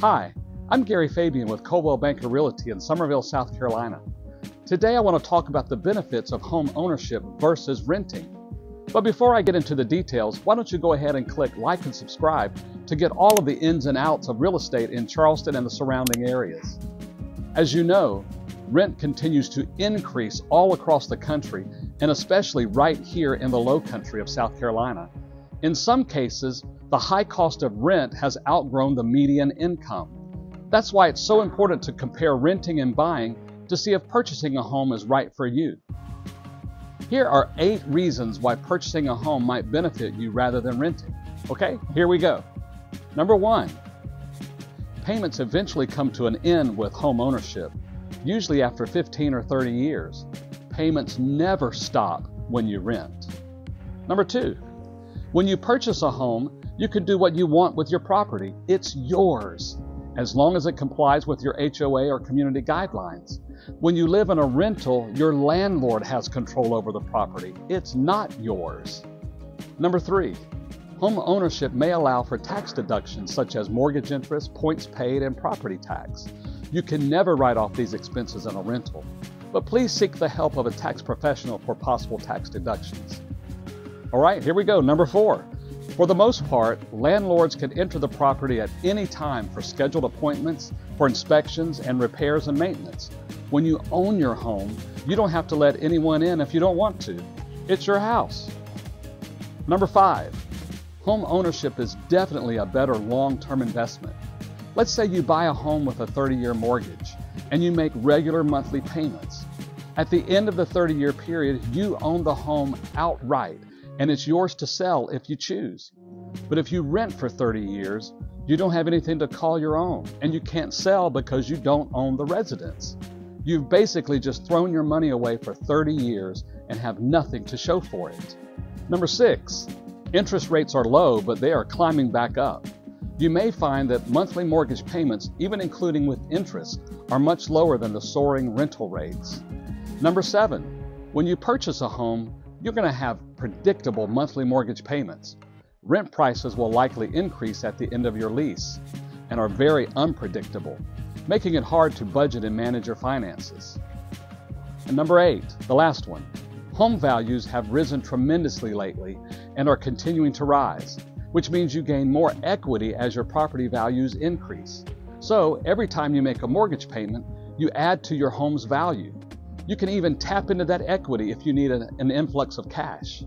Hi, I'm Gary Fabian with Coldwell Banker Realty in Summerville, South Carolina. Today I want to talk about the benefits of home ownership versus renting. But before I get into the details, why don't you go ahead and click like and subscribe to get all of the ins and outs of real estate in Charleston and the surrounding areas. As you know, rent continues to increase all across the country and especially right here in the low country of South Carolina. In some cases, the high cost of rent has outgrown the median income. That's why it's so important to compare renting and buying to see if purchasing a home is right for you. Here are eight reasons why purchasing a home might benefit you rather than renting. Okay, here we go. Number one, payments eventually come to an end with home ownership, usually after 15 or 30 years. Payments never stop when you rent. Number two, when you purchase a home, you can do what you want with your property. It's yours, as long as it complies with your HOA or community guidelines. When you live in a rental, your landlord has control over the property. It's not yours. Number three, home ownership may allow for tax deductions such as mortgage interest, points paid, and property tax. You can never write off these expenses in a rental, but please seek the help of a tax professional for possible tax deductions. All right, here we go. Number four. For the most part, landlords can enter the property at any time for scheduled appointments, for inspections, and repairs and maintenance. When you own your home, you don't have to let anyone in if you don't want to. It's your house. Number five, home ownership is definitely a better long term investment. Let's say you buy a home with a 30 year mortgage and you make regular monthly payments. At the end of the 30 year period, you own the home outright and it's yours to sell if you choose. But if you rent for 30 years, you don't have anything to call your own, and you can't sell because you don't own the residence. You've basically just thrown your money away for 30 years and have nothing to show for it. Number six, interest rates are low, but they are climbing back up. You may find that monthly mortgage payments, even including with interest, are much lower than the soaring rental rates. Number seven, when you purchase a home, you're going to have predictable monthly mortgage payments. Rent prices will likely increase at the end of your lease and are very unpredictable, making it hard to budget and manage your finances. And number eight, the last one. Home values have risen tremendously lately and are continuing to rise, which means you gain more equity as your property values increase. So every time you make a mortgage payment, you add to your home's value. You can even tap into that equity if you need an, an influx of cash.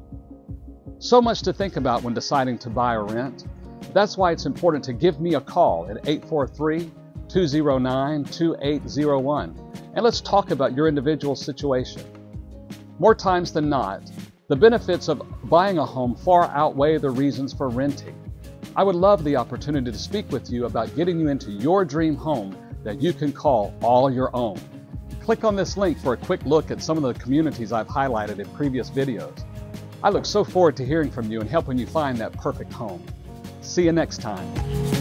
So much to think about when deciding to buy or rent. That's why it's important to give me a call at 843 209 2801 and let's talk about your individual situation. More times than not, the benefits of buying a home far outweigh the reasons for renting. I would love the opportunity to speak with you about getting you into your dream home that you can call all your own. Click on this link for a quick look at some of the communities I've highlighted in previous videos. I look so forward to hearing from you and helping you find that perfect home. See you next time.